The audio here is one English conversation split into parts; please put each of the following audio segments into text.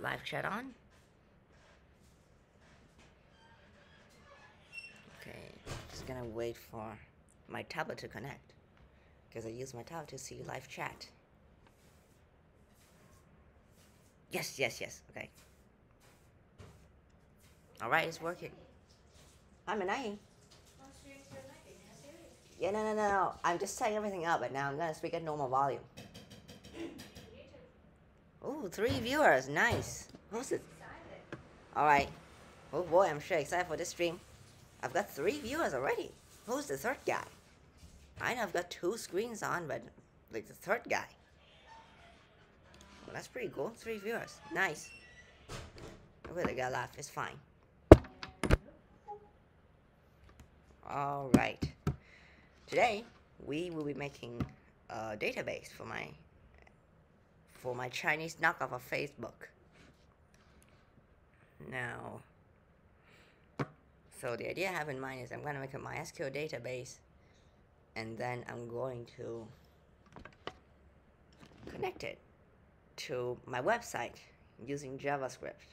live chat on. Okay, just gonna wait for my tablet to connect because I use my tablet to see live chat. Yes, yes, yes. Okay. All right, it's working. I'm an IE. Yeah, no, no, no, no. I'm just setting everything up, but now I'm gonna speak at normal volume. Ooh, three viewers. Nice. Who's it? All right. Oh boy, I'm sure excited for this stream. I've got three viewers already. Who's the third guy? I know I've got two screens on, but like the third guy. Well, that's pretty cool. Three viewers. Nice. I really got laugh. It's fine. All right. Today we will be making a database for my for my Chinese knockoff of Facebook. Now, so the idea I have in mind is I'm going to make a MySQL database and then I'm going to connect it to my website using JavaScript.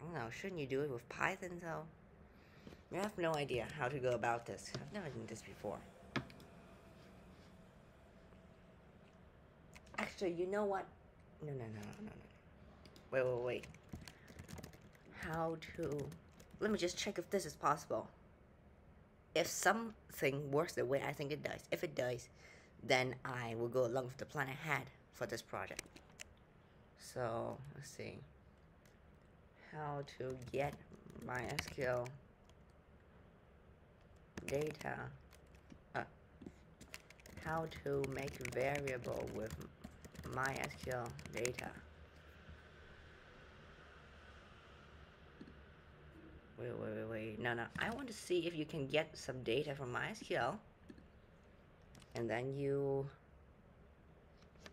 I don't know, shouldn't you do it with Python though? I have no idea how to go about this. I've never done this before. Actually, you know what? No, no, no, no, no, no. Wait, wait, wait. How to... Let me just check if this is possible. If something works the way I think it does, if it does, then I will go along with the plan I had for this project. So, let's see. How to get MySQL data. Uh, how to make variable with MySQL data. Wait, wait, wait, wait. No, no. I want to see if you can get some data from MySQL. And then you...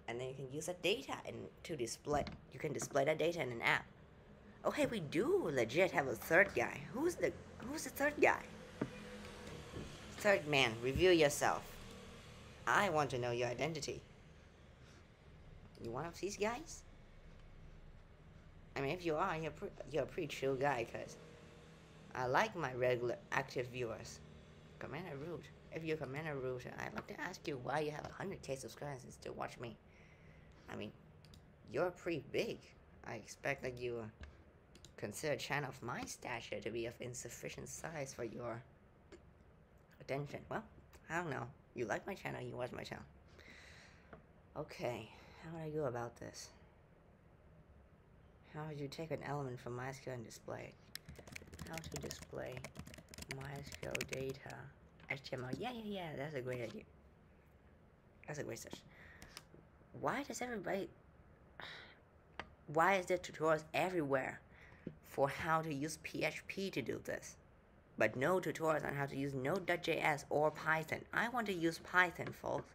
And then you can use that data and to display... You can display that data in an app. Oh, okay, we do legit have a third guy. Who's the... Who's the third guy? Third man, reveal yourself. I want to know your identity. You one of these guys? I mean, if you are, you're, you're a pretty chill guy, because I like my regular active viewers. Commander Root. If you're Commander Root, I'd like to ask you why you have 100k subscribers and still watch me. I mean, you're pretty big. I expect that you consider a channel of my stature to be of insufficient size for your attention. Well, I don't know. You like my channel, you watch my channel. Okay, how would I go about this? How would you take an element from MySQL and display? How to display MySQL data. HTML. Yeah, yeah, yeah, that's a great idea. That's a great search. Why does everybody... Why is there tutorials everywhere for how to use PHP to do this? But no tutorials on how to use Node.js or Python. I want to use Python, folks.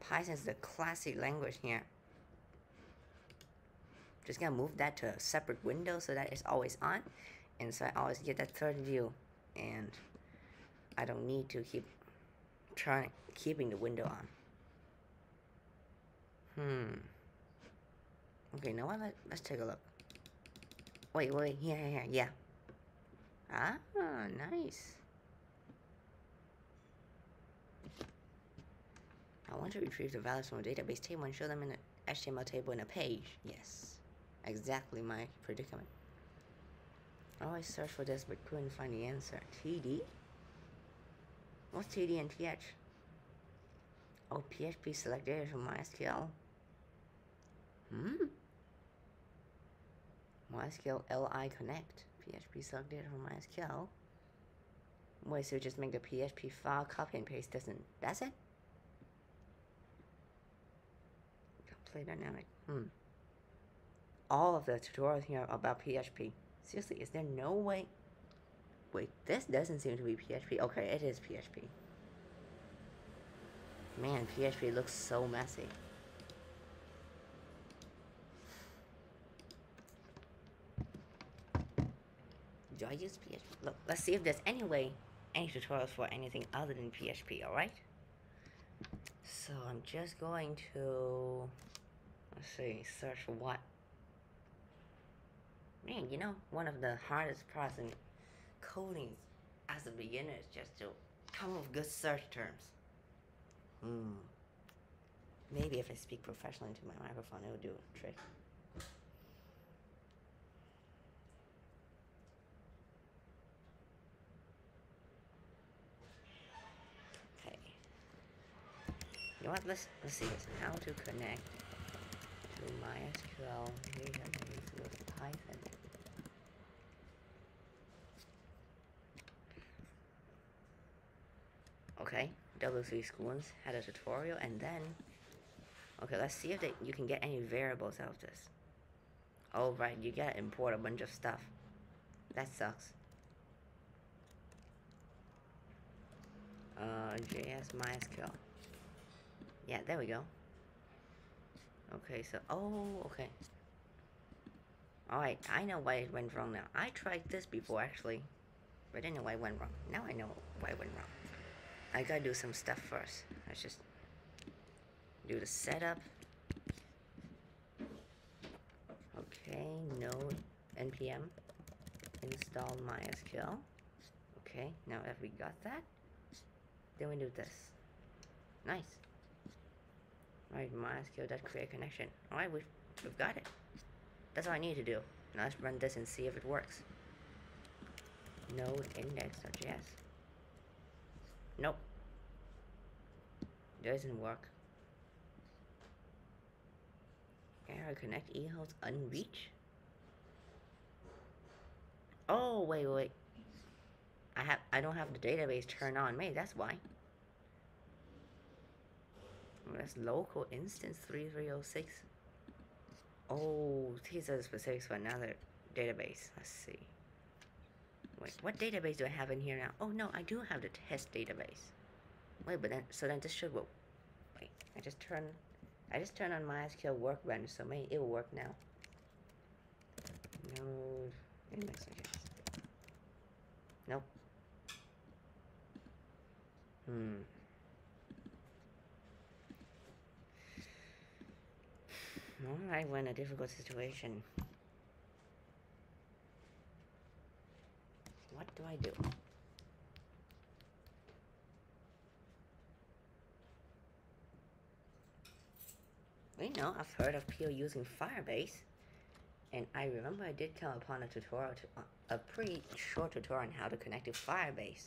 Python is the classic language here. Just gonna move that to a separate window so that it's always on. And so I always get that third view. And I don't need to keep trying keeping the window on. Hmm. Okay, now what? Let, let's take a look. Wait, wait, here, here, yeah. Ah, nice. I want to retrieve the values from a database table and show them in an HTML table in a page. Yes, exactly my predicament. I always searched for this but couldn't find the answer. TD? What's TD and TH? Oh, PHP select data from MySQL. Hmm? MySQLi connect. PHP select data from MySQL. Wait, so just make the PHP file, copy and paste this, and that's it? Play dynamic. Hmm. All of the tutorials here about PHP. Seriously, is there no way? Wait, this doesn't seem to be PHP. Okay, it is PHP. Man, PHP looks so messy. Do I use PHP? Look, let's see if there's any way, any tutorials for anything other than PHP, alright? So I'm just going to Let's see, search for what? Man, you know, one of the hardest parts in coding as a beginner is just to come up with good search terms. Hmm. Maybe if I speak professionally into my microphone, it will do a trick. Okay. You know what? Let's let's see this. How to connect to MySQL database with Python. Okay, W3 Schools had a tutorial and then Okay, let's see if they, you can get any variables out of this. Oh, right, you gotta import a bunch of stuff. That sucks. Uh, JS MySQL. Yeah, there we go. Okay, so, oh, okay. Alright, I know why it went wrong now. I tried this before, actually. But I didn't know why it went wrong. Now I know why it went wrong. I gotta do some stuff first. Let's just do the setup. Okay, node npm install mysql. Okay, now if we got that, then we do this. Nice. Right, mysql that create connection. Alright, we've, we've got it. That's all I need to do. Now let's run this and see if it works. Node index.js. Nope. Doesn't work. Error connect EHOSTUNREACH. Oh wait wait. I have I don't have the database turned on. Maybe that's why. Oh, that's local instance 3306. Oh, these are the specifics for another database. Let's see. Wait, what database do I have in here now? Oh no, I do have the test database. Wait, but then so then this should work. Wait, I just turn I just turned on MySQL Workbench, so maybe it will work now. Node index, I guess. Nope. Hmm. Alright, we're in a difficult situation. What do I do? You know I've heard of people using Firebase, and I remember I did come upon a tutorial, to, uh, a pretty short tutorial on how to connect to Firebase.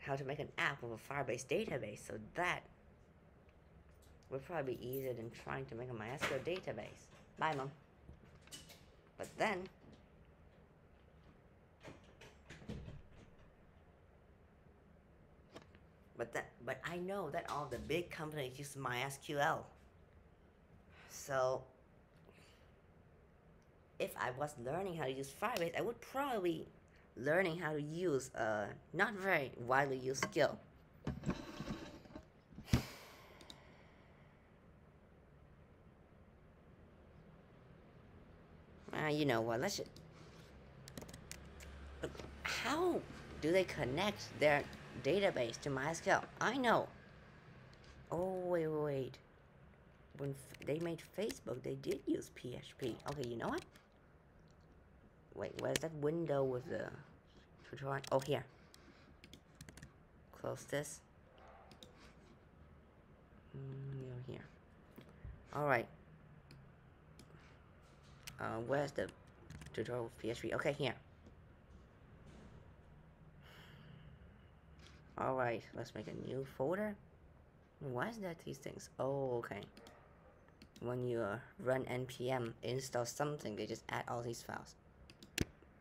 How to make an app with a Firebase database, so that would probably be easier than trying to make a MySQL database. Bye, Mom. But then, But that but I know that all the big companies use MySQL. So if I was learning how to use Firebase, I would probably learning how to use a not very widely used skill. You know what, let's just... How do they connect their database to MySQL. I know. Oh, wait, wait. When they made Facebook, they did use PHP. Okay, you know what? Wait, where's that window with the tutorial? Oh, here. Close this. Mm, here. Alright. Uh, where's the tutorial PHP? Okay, here. Alright, let's make a new folder. Why is that these things? Oh, okay. When you uh, run npm install something, they just add all these files.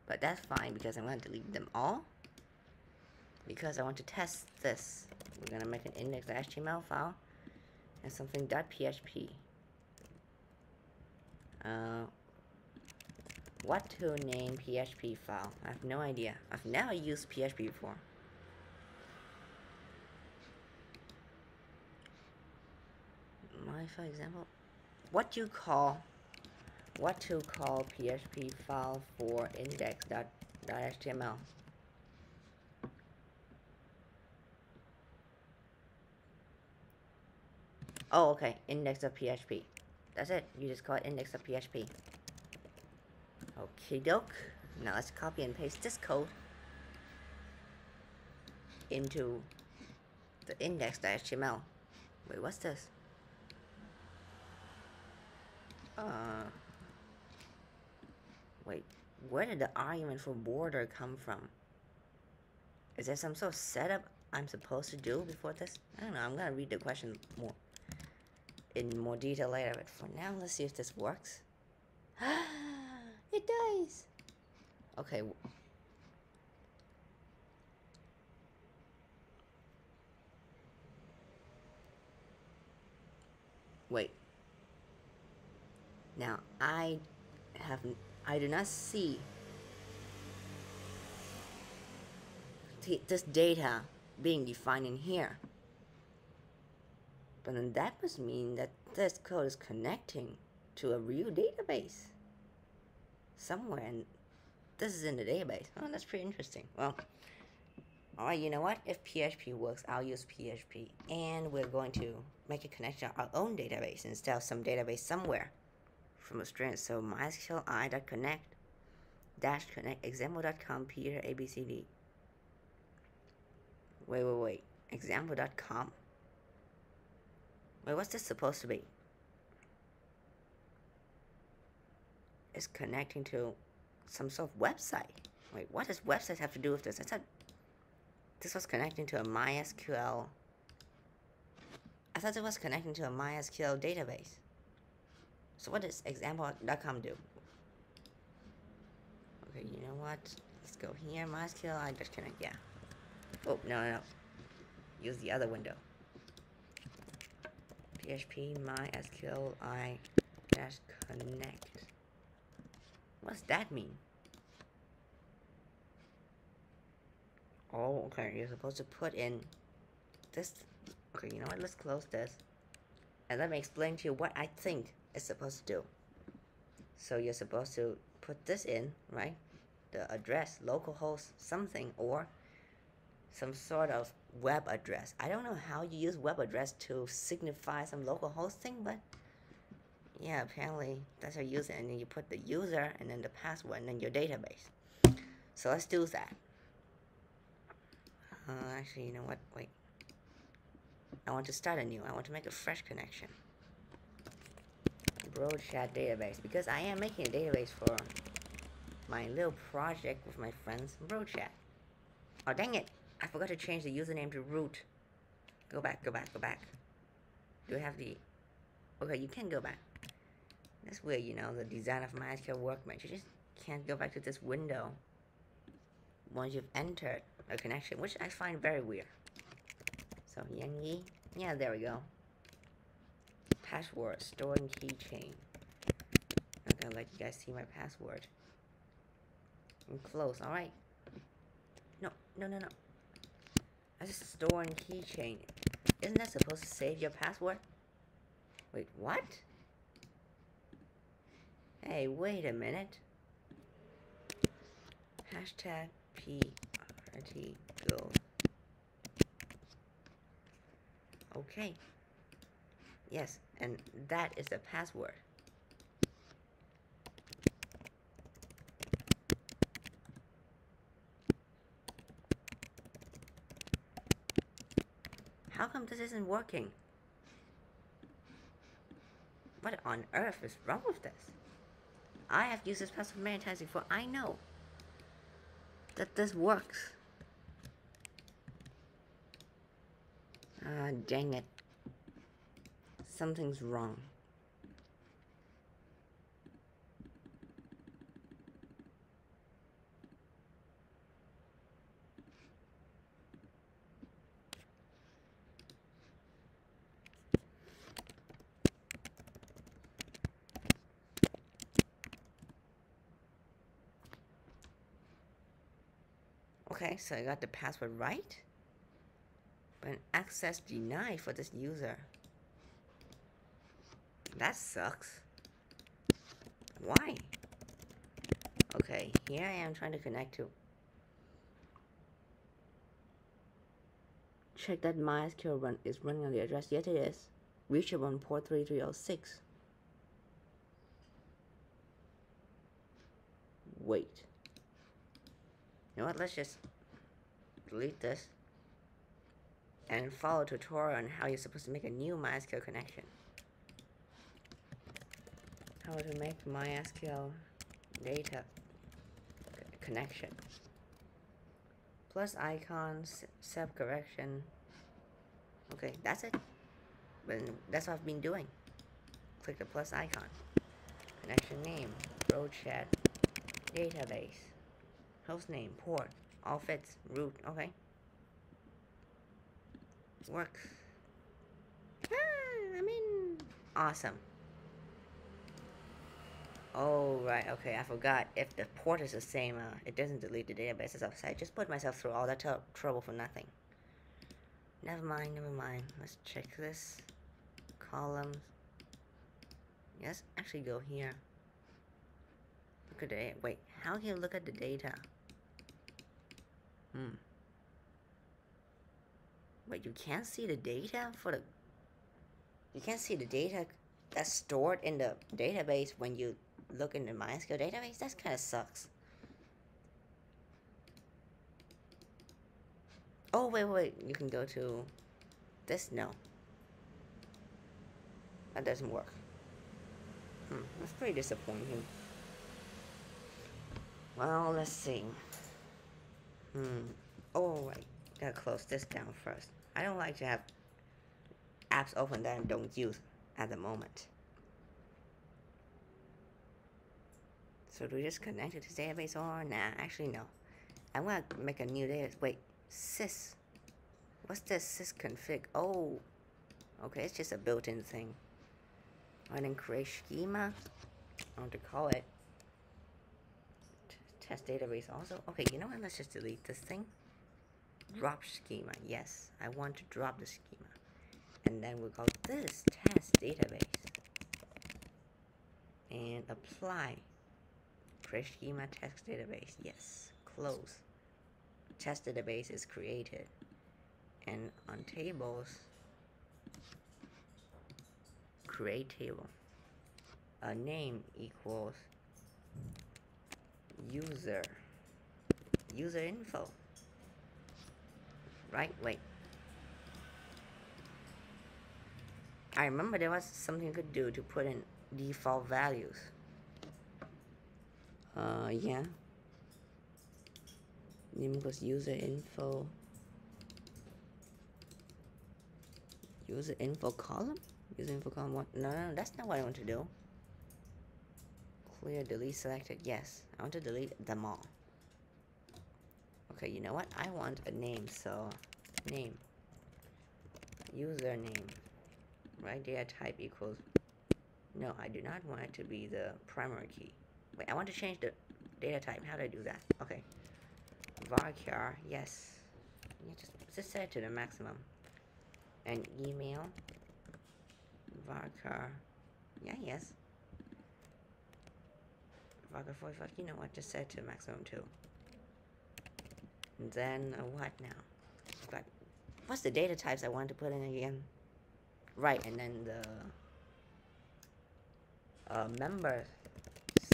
But that's fine because I'm going to delete them all. Because I want to test this. We're going to make an index.html file and something .php. Uh, what to name PHP file? I have no idea. I've never used PHP before. My for example, what do you call what to call PHP file for index.html. Oh, okay. Index of PHP. That's it. You just call it index Okay, doke. Now let's copy and paste this code into the index.html. Wait, what's this? Uh, wait, where did the argument for border come from? Is there some sort of setup I'm supposed to do before this? I don't know, I'm gonna read the question more in more detail later, but for now, let's see if this works. it does! Okay. Wait. Now, I have, I do not see this data being defined in here. But then that must mean that this code is connecting to a real database somewhere and this is in the database. Oh, that's pretty interesting. Well, alright, you know what? If PHP works, I'll use PHP. And we're going to make a connection to our own database instead of some database somewhere from a string. So mysql i.connect dash connect example.com peter abcd. Wait, wait, wait. Example.com? Wait, what's this supposed to be? It's connecting to some sort of website. Wait, what does websites have to do with this? I thought this was connecting to a MySQL. I thought it was connecting to a MySQL database. So what does example.com do? Okay, you know what? Let's go here, MySQL, I just connect, yeah. Oh, no, no, no. Use the other window. PHP MySQL I dash connect. What's that mean? Oh, okay, you're supposed to put in this. Okay, you know what? Let's close this. And let me explain to you what I think it's supposed to do. So you're supposed to put this in, right? The address, localhost something, or some sort of web address. I don't know how you use web address to signify some local hosting, but yeah, apparently that's how you use it. And then you put the user and then the password and then your database. So let's do that. Uh, actually, you know what? Wait. I want to start a new. I want to make a fresh connection. Chat database because I am making a database for my little project with my friends Chat. Oh dang it! I forgot to change the username to root. Go back, go back, go back. Do I have the... Okay, you can go back. That's weird, you know, the design of my MySQL Workbench. You just can't go back to this window once you've entered a connection, which I find very weird. So, Yang Yeah, there we go. Password, storing keychain. I'm gonna let you guys see my password. And close, alright. No, no, no, no. I just storing keychain. Isn't that supposed to save your password? Wait, what? Hey, wait a minute. Hashtag PRT go. Okay. Yes, and that is the password. How come this isn't working? What on earth is wrong with this? I have used this password many times before. I know that this works. Ah, dang it. Something's wrong. Okay, so I got the password right. But access denied for this user. That sucks. Why? Okay, here I am trying to connect to. Check that MySQL run is running on the address. Yes, it is. reachable on port 3306. Wait. What, let's just delete this and follow tutorial on how you're supposed to make a new MySQL connection. How to make MySQL data connection. Plus icons, self correction. Okay, that's it. That's what I've been doing. Click the plus icon. Connection name, row chat, database, host name, port, all fits, root, okay. Works. Ah, I'm in. Awesome. Oh, right, okay, I forgot. If the port is the same, uh, it doesn't delete the database itself. So I just put myself through all that trouble for nothing. Never mind, never mind. Let's check this. Columns. Yes, actually go here. Look at the, wait, how can you look at the data? Hmm. Wait, you can't see the data for the... You can't see the data that's stored in the database when you look in the MySQL database? That kind of sucks. Oh, wait, wait, you can go to this? No. That doesn't work. Hmm, that's pretty disappointing. Well, let's see. Hmm. Oh, wait. Gotta close this down first. I don't like to have apps open that I don't use at the moment. So do we just connect it to database or nah? Actually, no. I'm gonna make a new database. Wait, sys. What's this sysconfig? Oh, okay, it's just a built-in thing. And then create schema. I want to call it test database also. Okay, you know what? Let's just delete this thing. Drop schema. Yes, I want to drop the schema. And then we'll call this test database. And apply Fresh schema test database. Yes. Close. Test database is created. And on tables, create table. A name equals user. User info. Right? Wait. I remember there was something you could do to put in default values. Uh, yeah. Name equals user info. User info column? User info column what? No, no, that's not what I want to do. Clear, delete selected. Yes, I want to delete them all. Okay, you know what? I want a name, so name. Username. Right data type equals. No, I do not want it to be the primary key. Wait, I want to change the data type. How do I do that? Okay. varchar, yes. Just, just set it to the maximum. And email. varchar, yeah, yes. Varchar 45, you know what, just set to maximum 2. And then uh, what now? But what's the data types I want to put in again? Right, and then the uh, member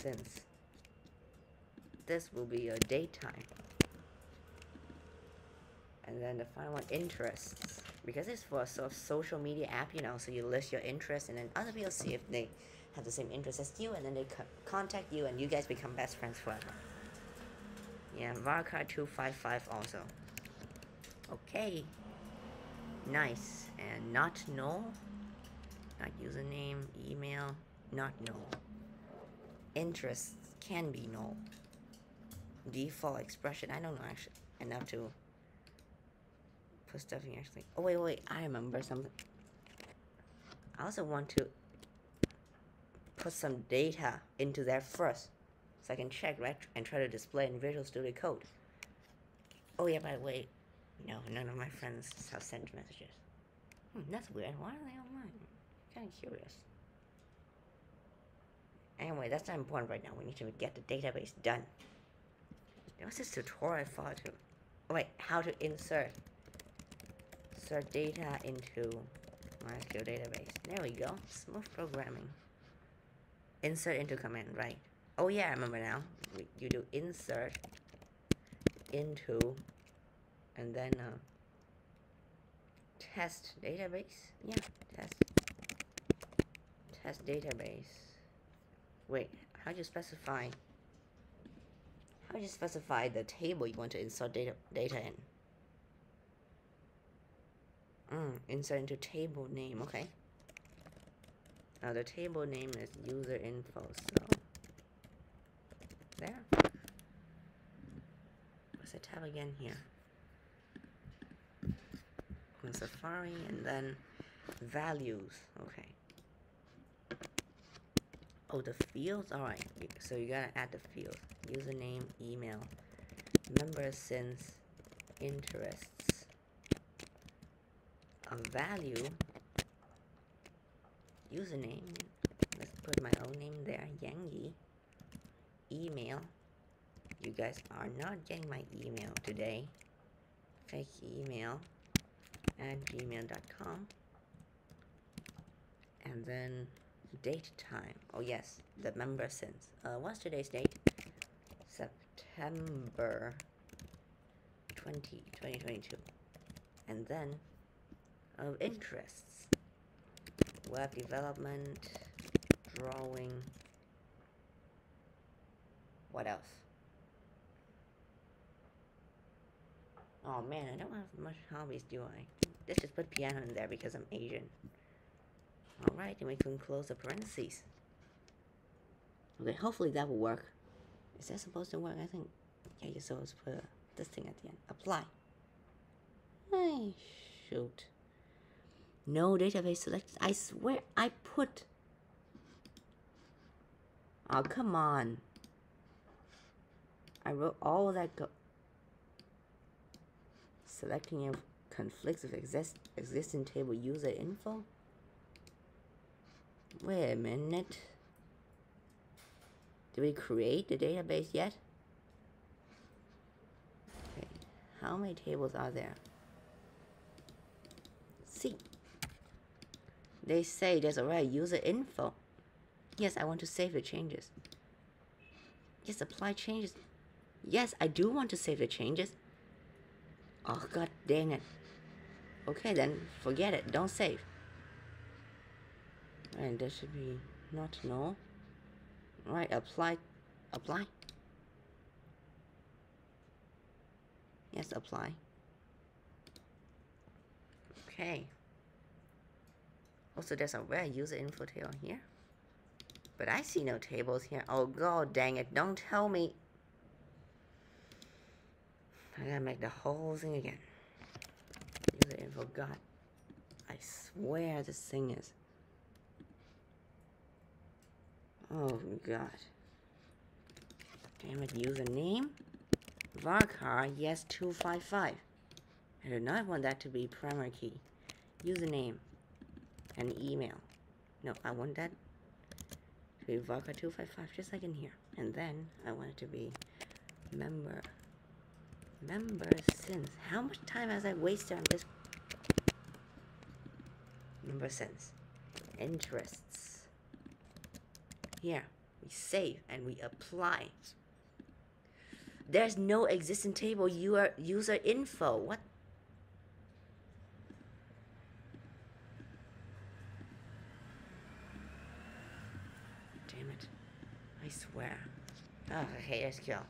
since this will be a daytime. And then the final one, interests. Because it's for a sort of social media app, you know, so you list your interests and then other people see if they have the same interests as you and then they co contact you and you guys become best friends forever. Yeah, Varchar255 also. Okay. Nice. And not null. Not username, email, not null interests can be null. Default expression, I don't know actually enough to put stuff in actually. Oh wait, wait, I remember something. I also want to put some data into there first. So I can check, right, and try to display in Visual Studio Code. Oh yeah, by the way, no, none of my friends have sent messages. Hmm, that's weird. Why are they online? Kind of curious. Anyway, that's not important right now. We need to get the database done. What's this tutorial for to... Oh, wait, how to insert. Insert data into MySQL database. There we go. Smooth programming. Insert into command, right? Oh yeah, I remember now. You do insert into and then uh, test database. Yeah, test test database. Wait, how do you specify? How do you specify the table you want to insert data data in? Mm, insert into table name, okay. Now the table name is user info, so there. What's the tab again here? Safari and then values, okay. Oh, the fields? Alright, so you gotta add the field. Username, email, member since, interests, a value, username, let's put my own name there, Yang Yi, email, you guys are not getting my email today, fake email at gmail.com, and then date time. Oh yes, the member since. Uh, what's today's date? September 20, 2022. And then of interests. Web development, drawing. What else? Oh man, I don't have much hobbies, do I? Let's just put piano in there because I'm Asian. Alright, and we can close the parentheses. Okay, hopefully that will work. Is that supposed to work? I think, yeah, you're supposed to put this thing at the end. Apply. Hey, shoot. No database selected. I swear I put... Oh, come on. I wrote all that go selecting your conflicts with exist existing table user info. Wait a minute. Did we create the database yet? Okay. How many tables are there? See. They say there's already user info. Yes, I want to save the changes. Yes, apply changes. Yes, I do want to save the changes. Oh, god dang it. Okay then, forget it. Don't save. And there should be not no. Right, apply. Apply. Yes, apply. Okay. Also, there's a rare user info table here. But I see no tables here. Oh, god dang it. Don't tell me. I gotta make the whole thing again. User info. God. I swear this thing is. Oh, God. Damn it. Username. Varchar. Yes, 255. I do not want that to be primary key. Username and email. No, I want that to be Vodka255, just like in here. And then I want it to be member. Member since. How much time has I wasted on this? Member since. Interests. Here, we save and we apply. There's no existing table user info. What I swear. SQL.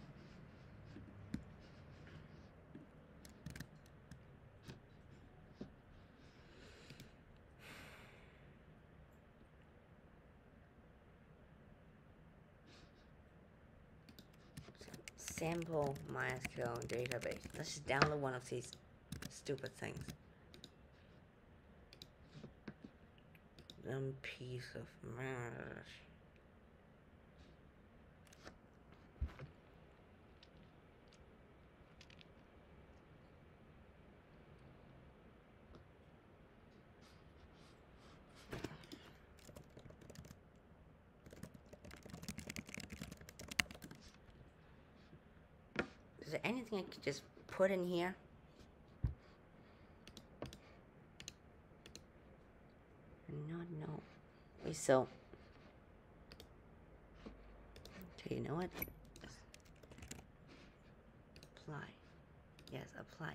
Sample MySQL database. Let's just download one of these stupid things. Some piece of mash. Could just put in here? No, no. Wait, so okay, you know what? Apply. Yes, apply.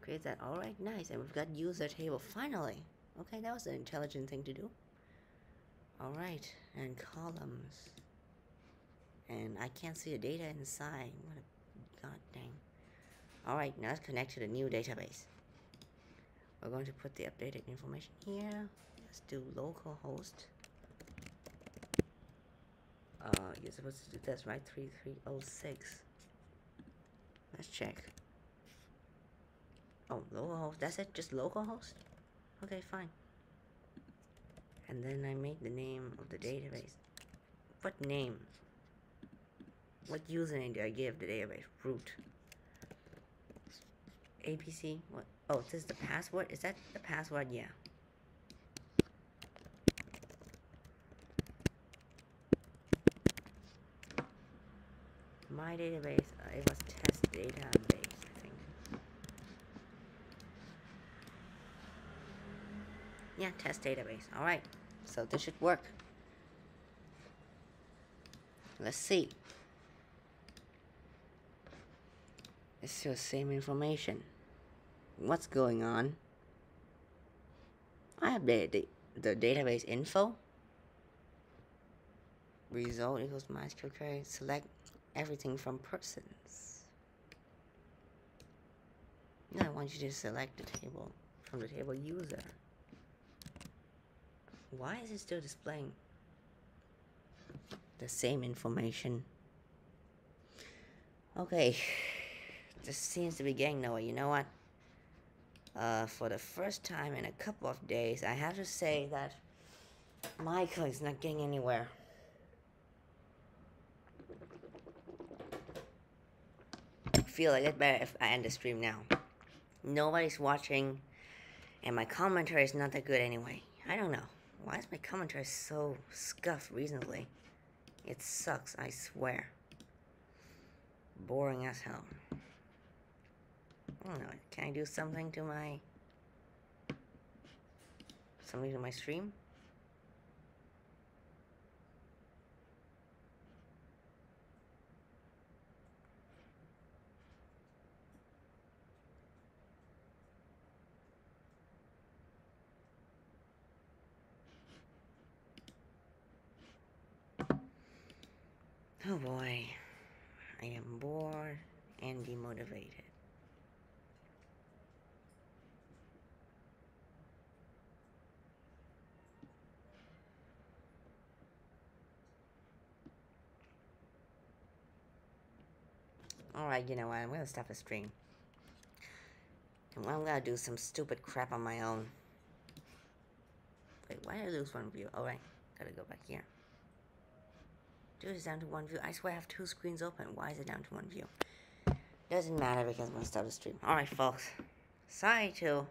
Create that. All right, nice. And we've got user table finally. Okay, that was an intelligent thing to do. All right, and columns. And I can't see the data inside. God dang. All right, now let's connect to the new database. We're going to put the updated information here. Let's do localhost. Uh, you're supposed to do this, right? 3306. Let's check. Oh, localhost. That's it? Just localhost? Okay, fine. And then I make the name of the database. What name? What username do I give the database? Root. APC? What? Oh, this is the password? Is that the password? Yeah. My database, uh, it was test database, I think. Yeah, test database. Alright, so this should work. Let's see. It's still the same information. What's going on? I updated the, the database info. Result equals MySQL query. Select everything from persons. Now I want you to select the table from the table user. Why is it still displaying the same information? Okay, this seems to be getting nowhere. You know what? Uh, for the first time in a couple of days, I have to say that MySQL is not getting anywhere. I feel like it better if I end the stream now. Nobody's watching, and my commentary is not that good anyway. I don't know. Why is my commentary so scuffed recently? It sucks, I swear. Boring as hell. Know. Can I do something to my... Something to my stream? Oh boy, I am bored and demotivated. Alright, you know what, I'm gonna stop the stream. And I'm gonna do some stupid crap on my own. Wait, why did I lose one view? Alright, gotta go back here. Dude, it's down to one view. I swear I have two screens open. Why is it down to one view? Doesn't matter because I'm gonna stop the stream. Alright, folks. Sorry to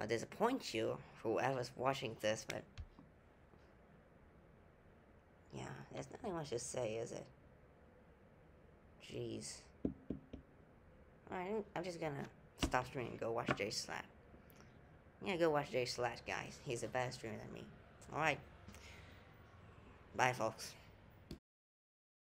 uh, disappoint you, whoever's watching this, but yeah, there's nothing much to say, is it? Jeez. Alright, I'm just gonna stop streaming and go watch Jay Slat. Yeah, go watch Jay Slat, guys. He's a better streamer than me. Alright. Bye, folks.